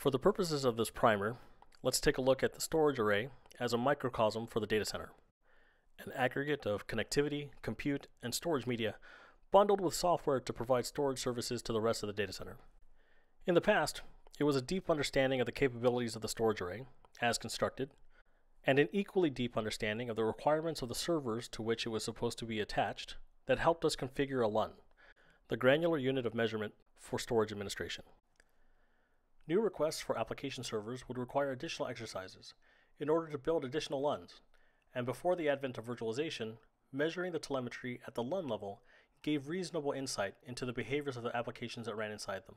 For the purposes of this primer, let's take a look at the storage array as a microcosm for the data center, an aggregate of connectivity, compute, and storage media bundled with software to provide storage services to the rest of the data center. In the past, it was a deep understanding of the capabilities of the storage array, as constructed, and an equally deep understanding of the requirements of the servers to which it was supposed to be attached that helped us configure a LUN, the granular unit of measurement for storage administration. New requests for application servers would require additional exercises in order to build additional LUNs, and before the advent of virtualization, measuring the telemetry at the LUN level gave reasonable insight into the behaviors of the applications that ran inside them.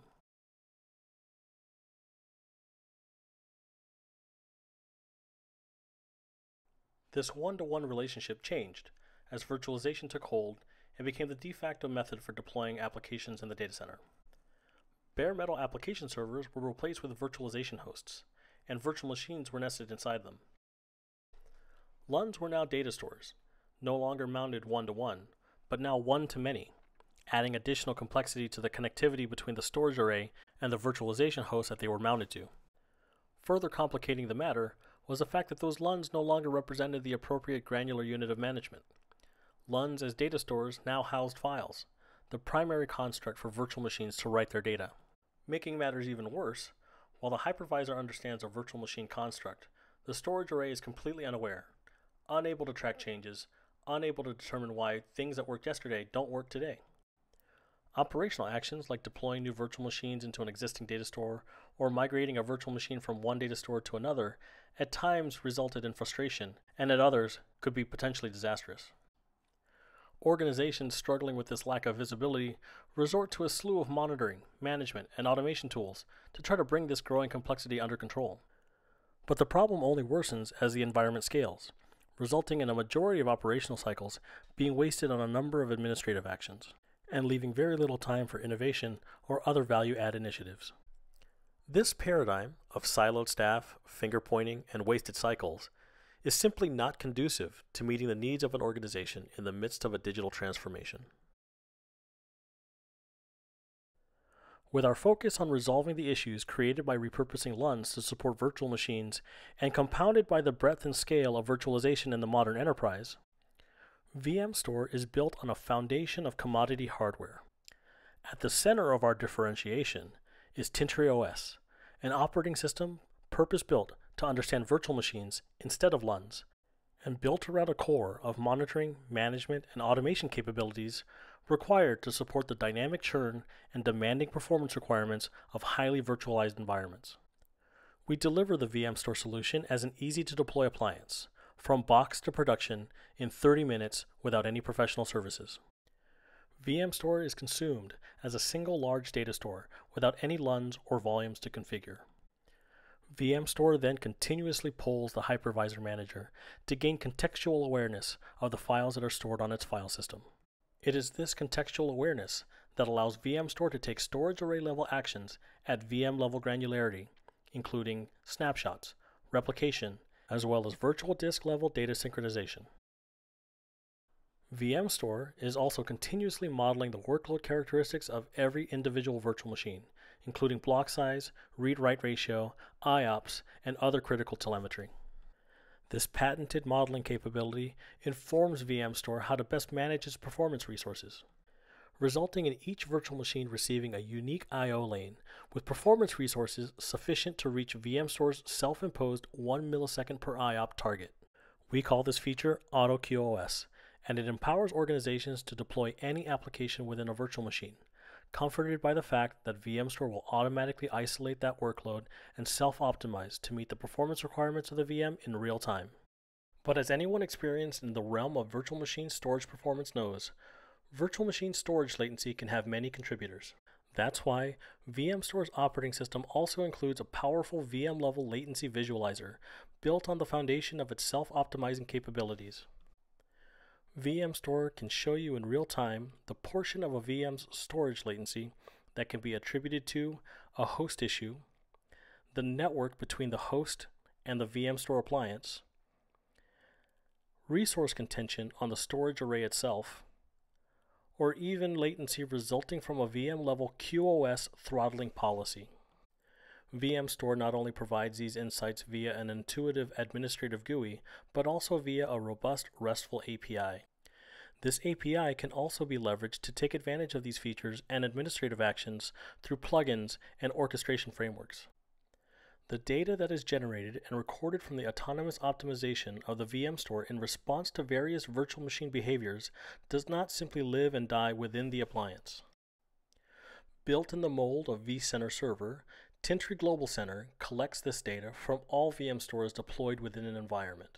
This one-to-one relationship changed as virtualization took hold and became the de facto method for deploying applications in the data center. Bare metal application servers were replaced with virtualization hosts, and virtual machines were nested inside them. LUNs were now data stores, no longer mounted one to one, but now one to many, adding additional complexity to the connectivity between the storage array and the virtualization host that they were mounted to. Further complicating the matter was the fact that those LUNs no longer represented the appropriate granular unit of management. LUNs as data stores now housed files, the primary construct for virtual machines to write their data. Making matters even worse, while the hypervisor understands a virtual machine construct, the storage array is completely unaware, unable to track changes, unable to determine why things that worked yesterday don't work today. Operational actions like deploying new virtual machines into an existing data store or migrating a virtual machine from one data store to another at times resulted in frustration and at others could be potentially disastrous. Organizations struggling with this lack of visibility resort to a slew of monitoring, management, and automation tools to try to bring this growing complexity under control. But the problem only worsens as the environment scales, resulting in a majority of operational cycles being wasted on a number of administrative actions and leaving very little time for innovation or other value add initiatives. This paradigm of siloed staff, finger pointing, and wasted cycles is simply not conducive to meeting the needs of an organization in the midst of a digital transformation. With our focus on resolving the issues created by repurposing LUNs to support virtual machines and compounded by the breadth and scale of virtualization in the modern enterprise, VMstore is built on a foundation of commodity hardware. At the center of our differentiation is Tintri OS, an operating system purpose built to understand virtual machines instead of LUNs, and built around a core of monitoring, management, and automation capabilities required to support the dynamic churn and demanding performance requirements of highly virtualized environments. We deliver the VMstore solution as an easy to deploy appliance from box to production in 30 minutes without any professional services. VMstore is consumed as a single large data store without any LUNs or volumes to configure. VMstore then continuously polls the hypervisor manager to gain contextual awareness of the files that are stored on its file system. It is this contextual awareness that allows VMstore to take storage array level actions at VM level granularity, including snapshots, replication, as well as virtual disk level data synchronization. VMstore is also continuously modeling the workload characteristics of every individual virtual machine, including block size, read-write ratio, IOPS, and other critical telemetry. This patented modeling capability informs VMstore how to best manage its performance resources resulting in each virtual machine receiving a unique I.O. lane with performance resources sufficient to reach VMstore's self-imposed 1 millisecond per IOP target. We call this feature AutoQoS, and it empowers organizations to deploy any application within a virtual machine, comforted by the fact that VMstore will automatically isolate that workload and self-optimize to meet the performance requirements of the VM in real time. But as anyone experienced in the realm of virtual machine storage performance knows, Virtual machine storage latency can have many contributors. That's why VMstore's operating system also includes a powerful VM level latency visualizer built on the foundation of its self optimizing capabilities. VMstore can show you in real time the portion of a VM's storage latency that can be attributed to a host issue, the network between the host and the VMstore appliance, resource contention on the storage array itself, or even latency resulting from a VM level QoS throttling policy. VMstore not only provides these insights via an intuitive administrative GUI, but also via a robust RESTful API. This API can also be leveraged to take advantage of these features and administrative actions through plugins and orchestration frameworks. The data that is generated and recorded from the autonomous optimization of the VM store in response to various virtual machine behaviors does not simply live and die within the appliance. Built in the mold of vCenter Server, Tintri Global Center collects this data from all VM stores deployed within an environment.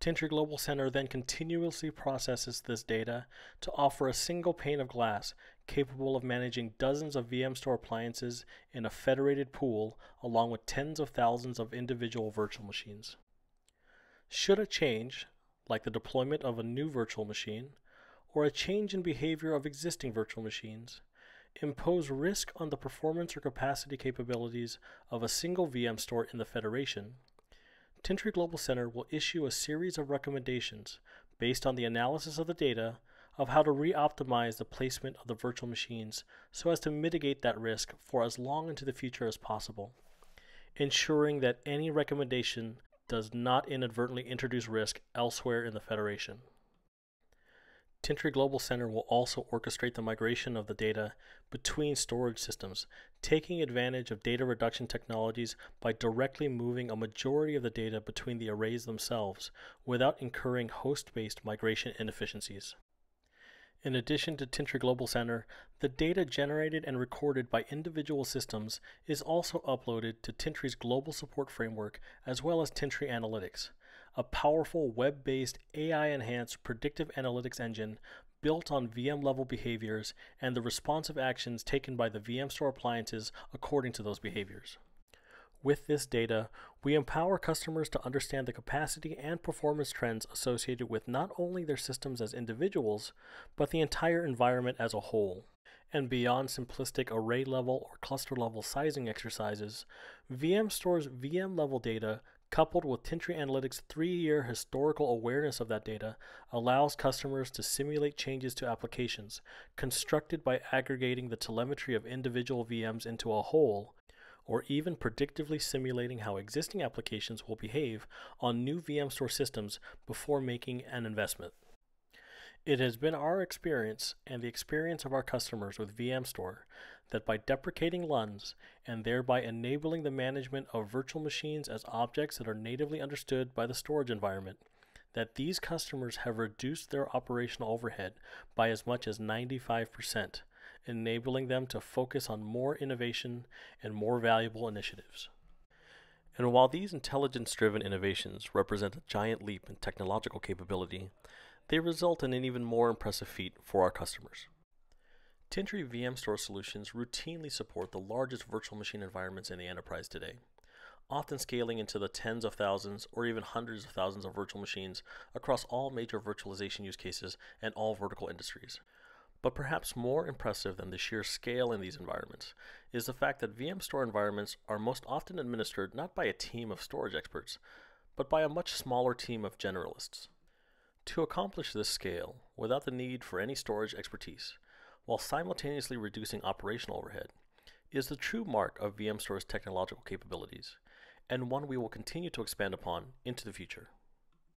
Tintri Global Center then continuously processes this data to offer a single pane of glass capable of managing dozens of VM store appliances in a federated pool along with tens of thousands of individual virtual machines. Should a change, like the deployment of a new virtual machine, or a change in behavior of existing virtual machines, impose risk on the performance or capacity capabilities of a single VM store in the federation, Tintri Global Center will issue a series of recommendations based on the analysis of the data of how to re-optimize the placement of the virtual machines so as to mitigate that risk for as long into the future as possible, ensuring that any recommendation does not inadvertently introduce risk elsewhere in the Federation. Tintri Global Center will also orchestrate the migration of the data between storage systems, taking advantage of data reduction technologies by directly moving a majority of the data between the arrays themselves without incurring host-based migration inefficiencies. In addition to Tintri Global Center, the data generated and recorded by individual systems is also uploaded to Tintri's Global Support Framework as well as Tintri Analytics, a powerful web based AI enhanced predictive analytics engine built on VM level behaviors and the responsive actions taken by the VM store appliances according to those behaviors. With this data, we empower customers to understand the capacity and performance trends associated with not only their systems as individuals, but the entire environment as a whole. And beyond simplistic array level or cluster level sizing exercises, VM Store's VM level data coupled with Tintri Analytics' three year historical awareness of that data, allows customers to simulate changes to applications constructed by aggregating the telemetry of individual VMs into a whole, or even predictively simulating how existing applications will behave on new VM store systems before making an investment. It has been our experience and the experience of our customers with VMstore that by deprecating LUNs and thereby enabling the management of virtual machines as objects that are natively understood by the storage environment, that these customers have reduced their operational overhead by as much as 95%, enabling them to focus on more innovation and more valuable initiatives. And while these intelligence driven innovations represent a giant leap in technological capability, they result in an even more impressive feat for our customers. Tintri VM Store solutions routinely support the largest virtual machine environments in the enterprise today, often scaling into the tens of thousands or even hundreds of thousands of virtual machines across all major virtualization use cases and all vertical industries. But perhaps more impressive than the sheer scale in these environments is the fact that VM Store environments are most often administered not by a team of storage experts, but by a much smaller team of generalists. To accomplish this scale without the need for any storage expertise, while simultaneously reducing operational overhead, is the true mark of VMstore's technological capabilities, and one we will continue to expand upon into the future.